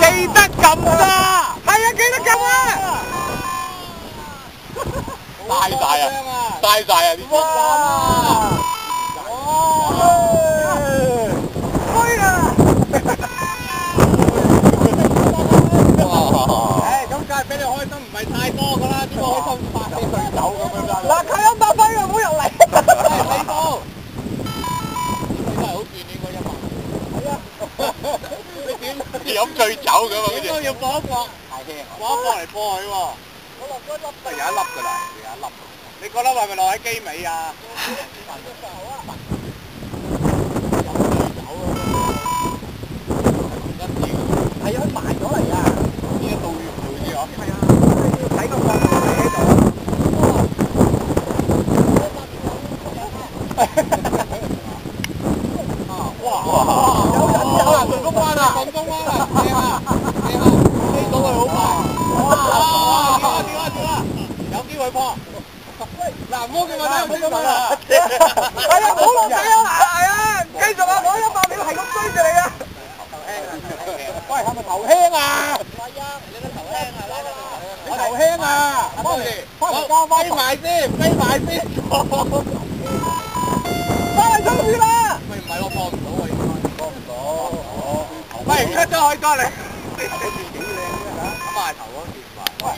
记得咁啊，系啊，记得咁啊。大大啊，大晒啊，呢波啊，哇！开啦！咁梗系俾你开心唔系太多噶啦，呢个开心百啲遁走咁样啦。飲醉酒咁啊！點都要搏一搏！搏一搏嚟搏佢喎。我落嗰粒得有一粒㗎啦，有一粒。你嗰粒係咪落喺機尾啊？有机会破。嗱，唔好叫我睇，唔好咁样啦。系啊，唔好落地啊！系啊，继续啊，攞一百秒系咁追住你啊！喂，系咪头轻啊？唔系啊，你个头轻啊，拉紧你头轻啊！翻嚟，翻嚟交翻飞埋先，飞埋先。翻嚟冲住啦！喂，唔系我破唔到喎，应该破唔到。喂，出咗可以过嚟。 埋頭嗰埋。喂，